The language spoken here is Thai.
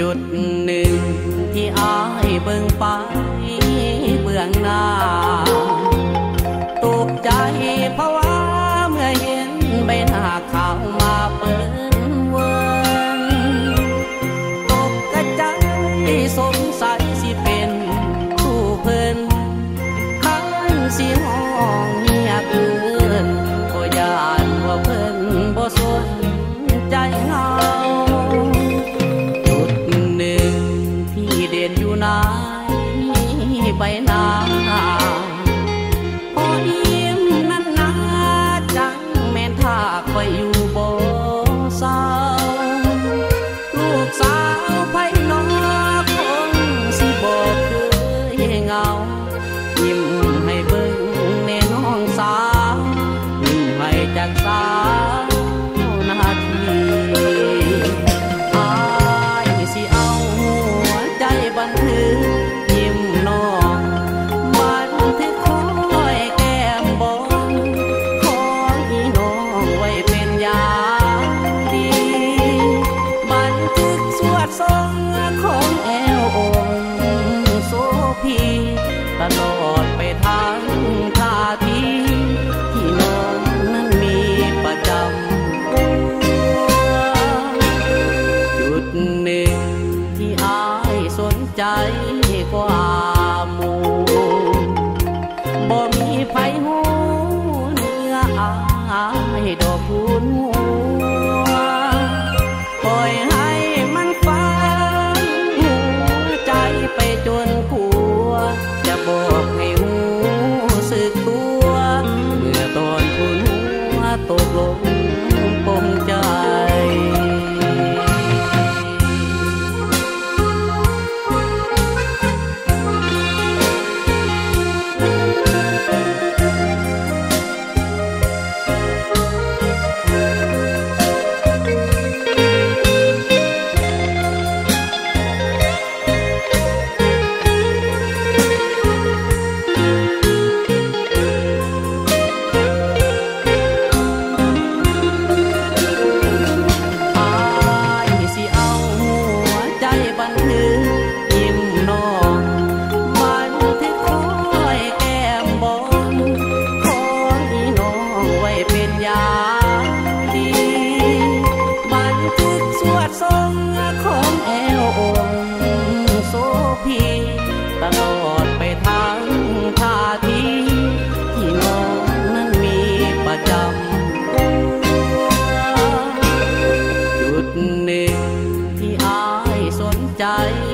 จุดหนึ่งที่อายเบิ่งไปเบื้องหน้าตกใจเพราะว่าเมื่อเห็นใบหน้าขาวมาเปิ้นเวินตกกระจายส ดอกคูณ die